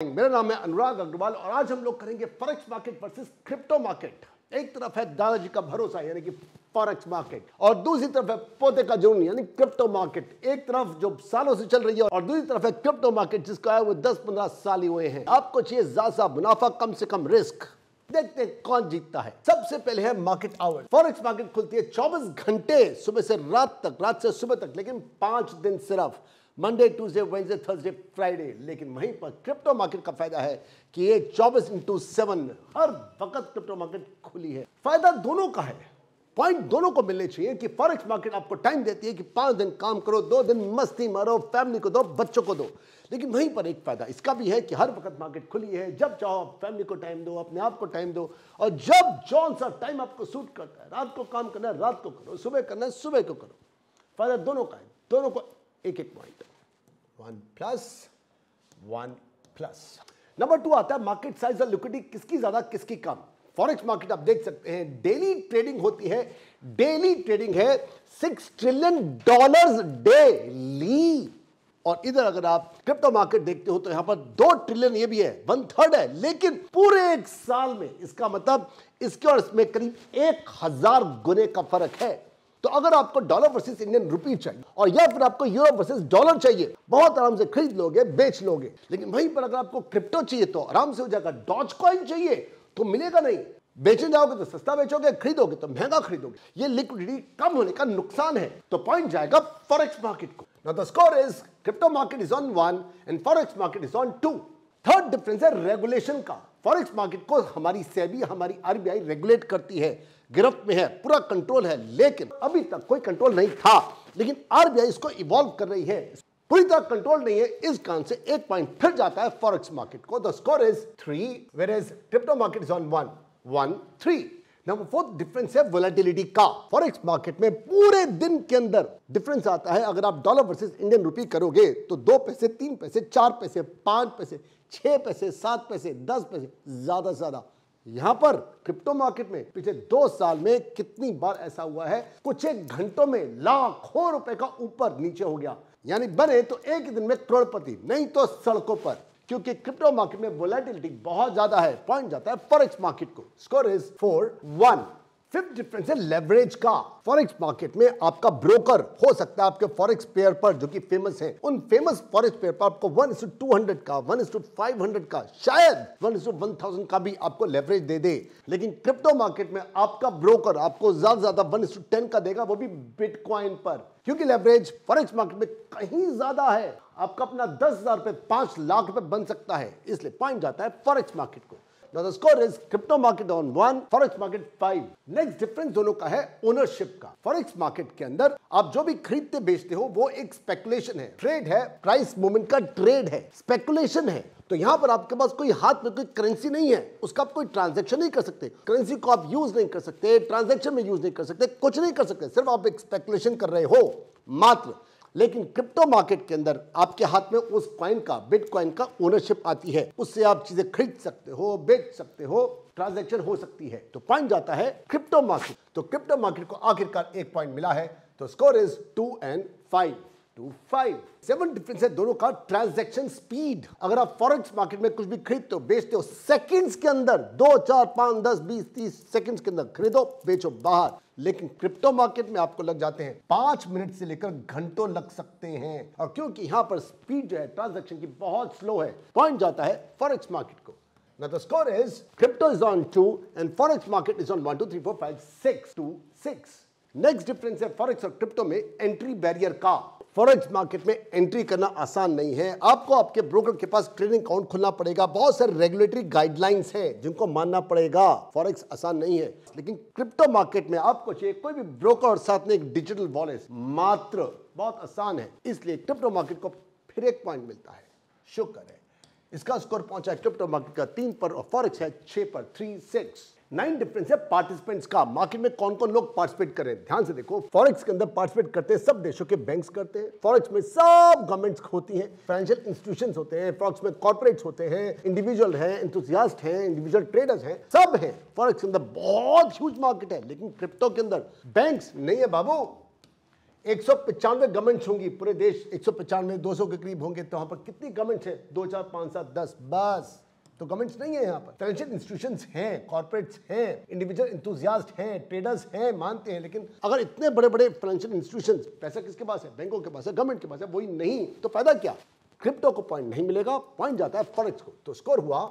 मेरा नाम है अनुराग अग्रवाल और आज हम लोग करेंगे forex market versus crypto market एक तरफ़ है दादाजी का भरोसा, यानी कि फॉरेक्स मार्केट और दूसरी तरफ़ है पोते का जुनून यानी क्रिप्टो मार्केट एक तरफ़ जो सालों से चल रही है और दूसरी तरफ़ है क्रिप्टो मार्केट जिसका है वो 10-15 साल ही हुए हैं। आपको चाहिए ज़्यादा मुनाफा, कम से कम रिस्क देखते हैं कौन जीतता है। सबसे पहले है मार्केट आवर फॉरेक्स मार्केट खुलती है 24 घंटे सुबह से रात तक, रात से सुबह तक, लेकिन पाँच दिन सिर्फ़। Monday Tuesday Wednesday Thursday Friday लेकिन वहीं पर क्रिप्टो मार्केट का फ़ायदा है कि ये 24 इंटू सेवन हर वक्त क्रिप्टो मार्केट खुली है। फ़ायदा दोनों का है। पॉइंट दोनों को मिलने चाहिए कि फॉरेक्स मार्केट आपको टाइम देती है कि पाँच दिन काम करो, दो दिन मस्ती मारो फैमिली को दो, बच्चों को दो। लेकिन वहीं पर एक फ़ायदा, इसका भी है कि हर वक्त मार्केट खुली है। जब चाहो आप फैमिली को टाइम दो, अपने आप को टाइम दो और जब जौन सा टाइम आपको सूट करता है, रात को काम करना है, रात को करो, सुबह करना है, सुबह को करो। फ़ायदा दोनों का है। दोनों को एक एक point one plus one plus number two आता है मार्केट साइज़ और लिक्विडिटी किसकी ज़्यादा, किसकी कम? फॉरेक्स मार्केट आप देख सकते हैं डेली ट्रेडिंग होती है डेली ट्रेडिंग है सिक्स ट्रिलियन डॉलर्स डेली और इधर अगर आप क्रिप्टो मार्केट देखते हो तो यहाँ पर दो ट्रिलियन ये भी है वन थर्ड है, लेकिन पूरे एक साल में इसका मतलब इसके और इसमें करीब एक हज़ार गुने का फ़र्क है। तो अगर आपको डॉलर वर्सेस इंडियन रुपी चाहिए, और या फिर आपको यूरो वर्सेस डॉलर चाहिए, बहुत आराम से खरीद लोगे, बेच लोगे। लेकिन वहीं पर अगर आपको क्रिप्टो चाहिए तो आराम से हो जाएगा डॉच कॉइन चाहिए तो मिलेगा नहीं। बेचने जाओगे तो सस्ता बेचोगे, खरीदोगे तो महँगा खरीदोगे। ये लिक्विडिटी कम होने का नुकसान है। तो पॉइंट जाएगा फॉरेक्स मार्केट को। Now the score is crypto market is on one and forex market is on two. Third difference है रेगुलेशन का। फॉरेक्स मार्केट को हमारी सेबी हमारी आरबीआई रेगुलेट करती है। गिरफ्त में है, पूरा कंट्रोल है। लेकिन अभी तक कोई कंट्रोल नहीं था। लेकिन आरबीआई इसको इवॉल्व कर रही है। पूरी तरह कंट्रोल नहीं है। इस कारण से एक पॉइंट फिर जाता है फॉरेक्स मार्केट को। The score is three where is crypto market is on one one three number fourth difference है वोलेटिलिटी का। फॉरेक्स मार्केट में पूरे दिन के अंदर डिफरेंस आता है। अगर आप डॉलर वर्सेस इंडियन रुपी करोगे तो दो पैसे, तीन पैसे, चार पैसे, पाँच पैसे छह पैसे, सात पैसे, दस पैसे, ज़्यादा से ज़्यादा। यहाँ पर क्रिप्टो मार्केट में पिछले दो साल में कितनी बार ऐसा हुआ है? कुछ एक घंटों में लाखों रुपए का ऊपर नीचे हो गया। यानी बने तो एक ही दिन में करोड़पति, नहीं तो सड़कों पर। क्योंकि क्रिप्टो मार्केट में वोलेटिलिटी बहुत ज़्यादा है। पॉइंट जाता है फॉरेक्स मार्केट को। Score is four one fifth difference है लेवरेज का। फॉरेक्स मार्केट में आपका ब्रोकर हो सकता है आपके फॉरेक्स पेयर पर, जो कि फ़ेमस है। उन फ़ेमस फॉरेक्स पेयर पर आपको वन इस टू हंड्रेड का वन इस फाइव हंड्रेड का, शायद वन इस वन थाउज़ेंड का भी आपको लेवरेज दे दे। लेकिन क्रिप्टो मार्केट में आपका ब्रोकर आपको ज़्यादा ज़्यादा वन इस टेन का देगा, वो भी बिटकॉइन पर। क्योंकि लेवरेज फॉरेक्स मार्केट में कहीं ज़्यादा है। आपका अपना दस हज़ार रुपए पाँच लाख रुपए बन सकता है। इसलिए पॉइंट जाता है फॉरेक्स मार्केट को। Now the score is crypto market on one, forex market five. Next difference दोनों का है ओनरशिप का। फॉरेक्स मार्केट के अंदर आप जो भी खरीदते बेचते हो वो एक स्पेकुलेशन है। ट्रेड है प्राइस मूवमेंट का ट्रेड है स्पेकुलेशन है। तो यहाँ पर आपके पास कोई हाथ में कोई करेंसी नहीं है उसका आप कोई ट्रांजेक्शन नहीं कर सकते। करेंसी को आप यूज़ नहीं कर सकते ट्रांजेक्शन में यूज़ नहीं कर सकते कुछ नहीं कर सकते सिर्फ़ आप एक स्पेकुलेशन कर रहे हो। मात्र लेकिन क्रिप्टो मार्केट के अंदर आपके हाथ में उस कॉइन का बिटकॉइन का ओनरशिप आती है। उससे आप चीज़ें खरीद सकते हो, बेच सकते हो ट्रांजैक्शन हो सकती है। तो पॉइंट जाता है क्रिप्टो मार्केट तो क्रिप्टो मार्केट को आखिरकार एक पॉइंट मिला है। तो score is two and five two five seven difference है, दोनों का ट्रांजैक्शन स्पीड अगर आप फॉरेक्स मार्केट में कुछ भी खरीदते हो, बेचते हो सेकंड्स के अंदर, दो, चार, पाँच, दस, बीस, तीस सेकंड्स के अंदर खरीदो, बेचो बाहर. लेकिन क्रिप्टो मार्केट में आपको लग जाते हैं, पाँच मिनट से लेकर घंटों लग सकते हैं. और क्योंकि यहाँ पर स्पीड जो है ट्रांजेक्शन की बहुत स्लो है पॉइंट जाता है फॉरेक्स मार्केट को. Now the score is, crypto is on 2 and forex market is on 1 2 3 4 5 6 2 6. Next difference है फॉरेक्स और क्रिप्टो में एंट्री बैरियर का. फॉरेक्स मार्केट में एंट्री करना आसान नहीं है। आपको आपके ब्रोकर के पास ट्रेडिंग अकाउंट खोलना पड़ेगा। बहुत सारे रेगुलेटरी गाइडलाइंस है जिनको मानना पड़ेगा। फॉरेक्स आसान नहीं है। लेकिन क्रिप्टो मार्केट में आपको चाहिए कोई भी ब्रोकर और साथ में एक डिजिटल वॉलेट मात्र बहुत आसान है। इसलिए क्रिप्टो मार्केट को फिर एक पॉइंट मिलता है। शुक्र है। इसका स्कोर पहुँचा क्रिप्टो मार्केट का तीन पर और फॉरेक्स है छह पर, थ्री, सिक्स। नाइन डिफरेंस है पार्टिसिपेंट्स का मार्केट में कौन कौन लोग पार्टिसिपेट कर रहे हैं? ध्यान से देखो फॉरेक्स के अंदर पार्टिसिपेट करते हैं सब देशों के बैंक्स करते हैं। फॉरेक्स में सब गवर्नमेंट्स होती हैं फाइनेंशियल इंस्टीट्यूशंस होते हैं फॉरेक्स में कॉर्पोरेट्स होते हैं इंडिविजुअल हैं इंथुजियास्ट हैं इंडिविजुअल ट्रेडर्स हैं, सब हैं। फॉरेक्स के अंदर बहुत ह्यूज मार्केट है, लेकिन क्रिप्टो के अंदर बैंक्स नहीं है बाबू। एक सौ पचानवे गवर्नमेंट होंगी, पूरे देश एक सौ पचानवे, दो सौ के करीब होंगे तो वहाँ पर कितनी गवर्नमेंट है? दो, चार, पाँच, सात, दस, बस। तो गवर्नमेंट्स नहीं है यहाँ पर। फाइनेंशियल इंस्टीट्यूशन हैं कॉर्पोरेट्स हैं इंडिविजुअल इंथुजियास्ट हैं ट्रेडर्स हैं, मानते हैं, लेकिन अगर इतने बड़े बड़े फाइनेंशियल इंस्टीट्यूशन पैसा किसके पास है? बैंकों के पास है गवर्नमेंट के पास है, वही नहीं। तो फ़ायदा क्या? क्रिप्टो को पॉइंट नहीं मिलेगा पॉइंट जाता है फॉरेक्स को। तो स्कोर हुआ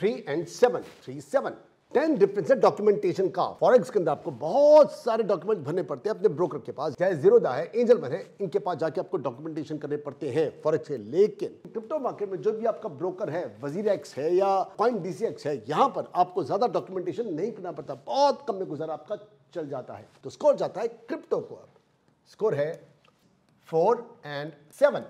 three and seven three seven ten difference है डॉक्यूमेंटेशन का फॉरेक्स के अंदर आपको बहुत सारे डॉक्यूमेंट भरने पड़ते हैं अपने ब्रोकर के पास, चाहे ज़ीरो दा है एंजल मन है, इनके पास जाके आपको डॉक्यूमेंटेशन करने पड़ते हैं फॉरेक्स के लेकिन क्रिप्टो मार्केट में जो भी आपका ब्रोकर है वज़ीर एक्स है या कॉइन डीसीएक्स है, यहाँ पर आपको ज़्यादा डॉक्यूमेंटेशन नहीं करना पड़ता, बहुत कम में गुजारा आपका चल जाता है। तो स्कोर जाता है क्रिप्टो को स्कोर है four and seven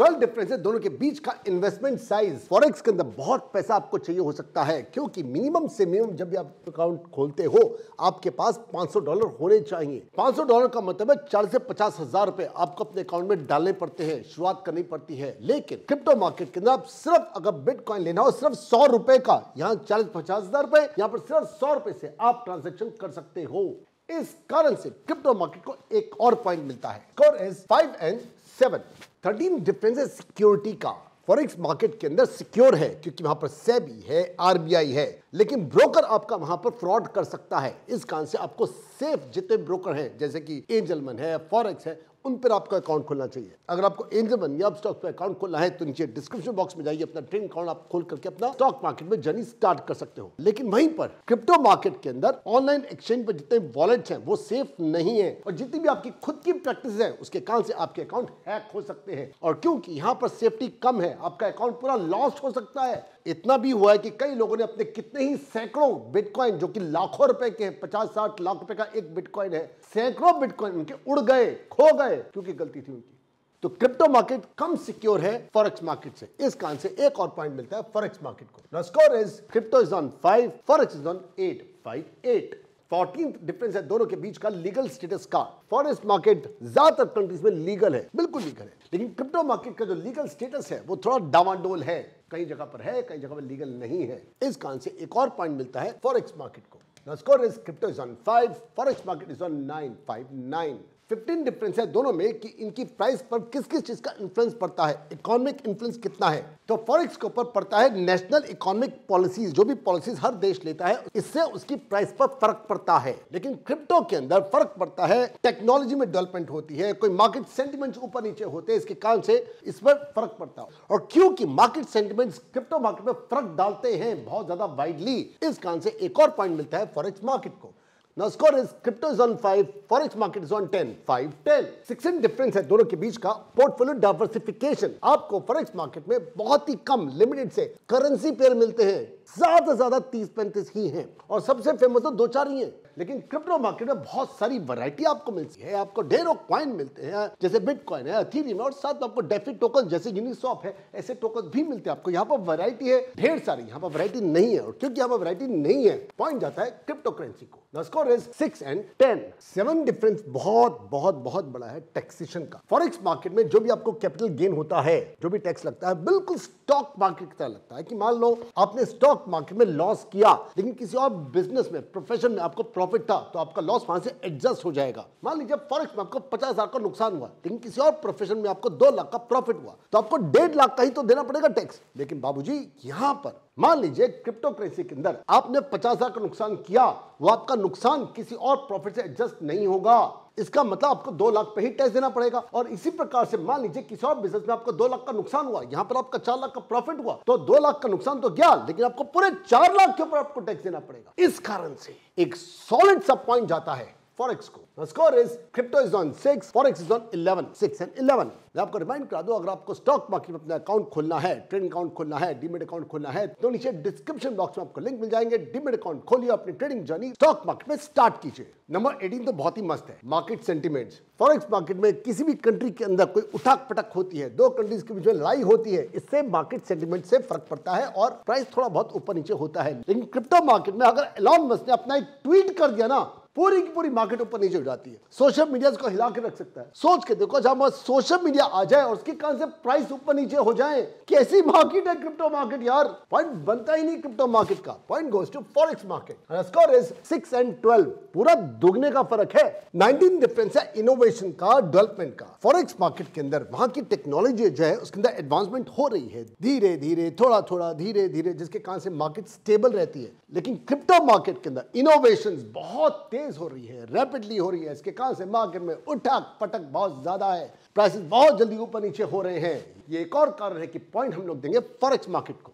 twelve difference है दोनों के बीच का इन्वेस्टमेंट साइज़ फॉरेक्स के अंदर बहुत पैसा आपको चाहिए हो सकता है, क्योंकि मिनिमम से मिनिमम जब भी आप अकाउंट खोलते हो, आपके पास 500 डॉलर होने चाहिए। 500 डॉलर का मतलब है चार से पचास हज़ार रुपए आपको अपने अकाउंट में डालने पड़ते हैं, शुरुआत करनी पड़ती है। लेकिन क्रिप्टो मार्केट के अंदर आप सिर्फ़ अगर बिटकॉइन लेना हो, सिर्फ़ सौ रुपए का, यहाँ चालीस पचास हज़ार रुपए, यहाँ पर सिर्फ़ सौ से आप ट्रांजेक्शन कर सकते हो। इस कारण से क्रिप्टो मार्केट को एक और पॉइंट मिलता है। Is five and seven thirteen difference security का फॉरेक्स मार्केट के अंदर सिक्योर है, क्योंकि वहाँ पर सेबी है आरबीआई है। लेकिन ब्रोकर आपका वहाँ पर फ्रॉड कर सकता है। इस कारण से आपको सेफ़ जितने ब्रोकर हैं, जैसे कि एंजलमन है, फॉरेक्स है, उन पर आपका अकाउंट खोलना चाहिए। अगर आपको एंजलमन या स्टॉक पे अकाउंट खोलना है तो नीचे डिस्क्रिप्शन बॉक्स में जाइए, अपना ट्रेड अकाउंट आप खोल करके अपना स्टॉक मार्केट में जर्नी स्टार्ट कर सकते हो। लेकिन वहीं पर क्रिप्टो मार्केट के अंदर ऑनलाइन एक्सचेंज पर जितने वॉलेट हैं, वो सेफ़ नहीं है। और जितनी भी आपकी खुद की प्रैक्टिस है, उसके कारण से आपके अकाउंट हैक हो सकते हैं। और क्योंकि यहाँ पर सेफ्टी कम है, आपका अकाउंट पूरा लॉस्ट हो सकता है। इतना भी हुआ है कि कई लोगों ने अपने कितने ही सैकड़ों बिटकॉइन, जो कि लाखों रुपए के हैं, पचास साठ लाख रुपए का एक बिटकॉइन है, सैकड़ों बिटकॉइन उनके उड़ गए, खो गए, क्योंकि गलती थी उनकी। तो क्रिप्टो मार्केट कम सिक्योर है फॉरेक्स मार्केट से। इस कारण से एक और पॉइंट मिलता है फॉरेक्स मार्केट को। Score is crypto is on five forex is on eight five eight fourteen difference है दोनों के बीच का लीगल स्टेटस का। फॉरेस्ट मार्केट ज़्यादातर कंट्रीज़ में लीगल है, बिल्कुल लीगल है। लेकिन क्रिप्टो मार्केट का जो लीगल स्टेटस है, वो थोड़ा डावाडोल है। कई जगह पर है, कई जगह पर लीगल नहीं है। इस कारण से एक और पॉइंट मिलता है फॉरेक्स मार्केट को। Now score is crypto is on 5, forex market is on 959. 15 difference है दोनों में कि इनकी प्राइस पर किस किस चीज़ का इन्फ्लुएंस पड़ता है इकोनॉमिक इन्फ्लुएंस कितना है। तो फॉरेक्स के ऊपर पड़ता है नेशनल इकोनॉमिक पॉलिसीज़ जो भी पॉलिसीज़ हर देश लेता है, इससे उसकी प्राइस पर फ़र्क पड़ता है। लेकिन क्रिप्टो के अंदर फ़र्क पड़ता है टेक्नोलॉजी में डेवलपमेंट होती है, कोई मार्केट सेंटिमेंट ऊपर नीचे होते हैं, इसके कारण से इस पर फ़र्क पड़ता है। और क्योंकि मार्केट सेंटिमेंट क्रिप्टो मार्केट में फ़र्क डालते हैं बहुत ज़्यादा वाइडली इस कारण से एक और पॉइंट मिलता है फॉरेक्स मार्केट को। Now score is crypto is on 5, forex market is on 10, 5, 10. 16 difference है दोनों के बीच का पोर्टफोलियो डाइवर्सिफिकेशन आपको फॉरेक्स मार्केट में बहुत ही कम लिमिटेड से करेंसी पेयर मिलते हैं ज़्यादा ज़्यादा तीस पैंतीस ही हैं। और सबसे फ़ेमस तो दो चार ही हैं। लेकिन क्रिप्टो मार्केट में बहुत सारी वैरायटी आपको मिलती है। आपको ढेरों कॉइन मिलते हैं, जैसे बिटकॉइन है अथीरियम और साथ आपको डेफिट टोकन जैसे यूनिसॉप है, ऐसे टोकन भी मिलते हैं आपको। यहाँ पर वैरायटी है, ढेर सारी। यहाँ पर वैरायटी नहीं है। और क्योंकि यहाँ पर वैरायटी नहीं है पॉइंट जाता है क्रिप्टो करेंसी को score is 6 and 10. Seven difference बहुत बहुत बहुत बड़ा है टैक्सेशन का। फॉरेक्स मार्केट में जो भी आपको कैपिटल गेन होता है, जो भी टैक्स लगता है, बिल्कुल स्टॉक मार्केट की तरह लगता है। कि मान लो आपने स्टॉक मार्केट में लॉस किया, लेकिन किसी और बिज़नेस में प्रोफेशन में आपको प्रॉफिट था तो आपका लॉस वहाँ से एडजस्ट हो जाएगा। मान लीजिए फॉरेक्स में आपको पचास लाख का नुकसान हुआ, लेकिन किसी और प्रोफेशन में आपको दो लाख का प्रॉफिट हुआ तो आपको डेढ़ लाख का ही तो देना पड़ेगा टैक्स लेकिन बाबूजी, यहाँ पर मान लीजिए क्रिप्टो करेंसी के अंदर आपने पचास हज़ार का नुकसान किया, वो आपका नुकसान किसी और प्रॉफिट से एडजस्ट नहीं होगा। इसका मतलब आपको दो लाख पे ही टैक्स देना पड़ेगा। और इसी प्रकार से मान लीजिए किसी और बिज़नेस में आपको दो लाख का नुकसान हुआ, यहाँ पर आपका चार लाख का प्रॉफिट हुआ तो दो लाख का नुकसान तो गया, लेकिन आपको पूरे चार लाख के ऊपर आपको टैक्स देना पड़ेगा। इस कारण से एक सॉलिड सा पॉइंट जाता है फॉरेक्स को। Score is crypto is on six forex is on eleven six and eleven मैं आपको रिमाइंड करा दूँ, अगर आपको स्टॉक मार्केट में अपना अकाउंट खोलना है ट्रेडिंग अकाउंट खोलना है डीमेट अकाउंट खोलना है तो नीचे डिस्क्रिप्शन बॉक्स में आपको लिंक मिल जाएँगे। डीमेट अकाउंट खोलिए अपनी ट्रेडिंग जर्नी स्टॉक मार्केट में स्टार्ट कीजिए। नंबर 18 तो बहुत ही मस्त है मार्केट सेंटिमेंट्स फॉरेक्स मार्केट में किसी भी कंट्री के अंदर कोई उठाक पटक होती है, दो कंट्रीज़ के बीच में लड़ाई होती है, इससे मार्केट सेंटिमेंट से फ़र्क पड़ता है और प्राइस थोड़ा बहुत ऊपर नीचे होता है। लेकिन क्रिप्टो मार्केट में अगर एलॉन मस्क ने अपना एक ट्वीट कर दिया ना पूरी की पूरी मार्केट ऊपर नीचे जाती है। सोशल मीडिया को हिला के रख सकता है। सोच के देखो, जहाँ सोशल मीडिया आ जाए और उसके कारण से प्राइस ऊपर नीचे हो जाए, कैसी मार्केट है क्रिप्टो मार्केट यार? पॉइंट बनता ही नहीं क्रिप्टो मार्केट का। Point goes to forex market score is six and twelve पूरा दुगने का फ़र्क है। नाइनटीन डिफरेंस है इनोवेशन का डेवलपमेंट का। फॉरेक्स मार्केट के अंदर वहाँ की टेक्नोलॉजी जो है, उसके अंदर एडवांसमेंट हो रही है। धीरे धीरे, थोड़ा थोड़ा, धीरे धीरे, जिसके कारण से मार्केट स्टेबल रहती है। लेकिन क्रिप्टो मार्केट के अंदर इनोवेशन बहुत तेज हो रही है रैपिडली हो रही है। इसके कारण से मार्केट में उठक पटक बहुत ज़्यादा है। प्राइसेस बहुत जल्दी ऊपर नीचे हो रहे हैं। ये एक और कारण है कि पॉइंट हम लोग देंगे फॉरेक्स मार्केट को।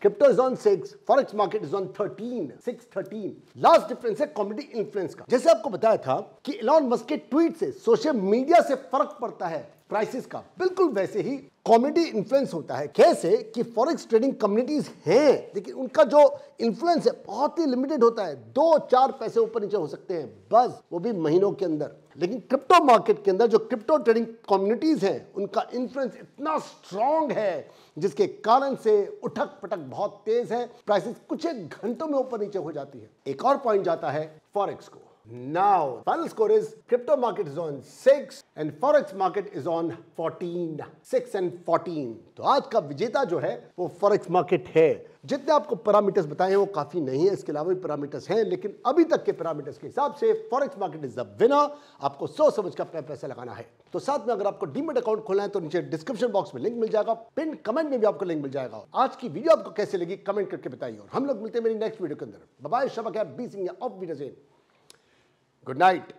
Crypto is on 6, forex market is on 13, 6 13. Last difference है कॉमेडी इन्फ्लुएंस का। जैसे आपको बताया था कि इलॉन मस्क के ट्वीट से सोशल मीडिया से फ़र्क पड़ता है। प्राइसेस का। बिल्कुल वैसे ही कॉमेडी इन्फ्लुएंस होता है। कैसे? कि फॉरेक्स ट्रेडिंग कम्युनिटीज हैं, लेकिन उनका जो इन्फ्लुएंस है, बहुत ही लिमिटेड होता है। दो चार पैसे ऊपर नीचे हो सकते हैं। बस, वो भी महीनों के अंदर। लेकिन क्रिप्टो मार्केट के अंदर जो क्रिप्टो ट्रेडिंग कम्युनिटीज हैं, उनका इन्फ्लुएंस इतना स्ट्रांग है, जिसके कारण से उठक पटक बहुत तेज है। प्राइसेस कुछ एक घंटों में ऊपर नीचे हो जाती है। एक और पॉइंट जाता है फॉरेक्स को। Now, final score is crypto market is on 6 and forex market is on 14. 6 and 14. तो आज का विजेता जो है वो फॉरेक्स मार्केट है। जितने आपको पैरामीटर्स बताए हैं वो काफ़ी नहीं है। इसके अलावा भी पैरामीटर्स हैं लेकिन अभी तक के पैरामीटर्स के हिसाब से forex market is the winner आपको सोच समझ कर अपना पैसा लगाना है। तो साथ में अगर आपको डीमेट अकाउंट खोलना है तो नीचे डिस्क्रिप्शन बॉक्स में लिंक मिल जाएगा। पिन कमेंट में भी आपको लिंक मिल जाएगा। आज की वीडियो आपको कैसे लगी कमेंट करके बताइए। और हम लोग मिलते हैं मेरी नेक्स्ट वीडियो के अंदर। बाय शबक है बी सिंह ऑफ़ वीडियो Good night.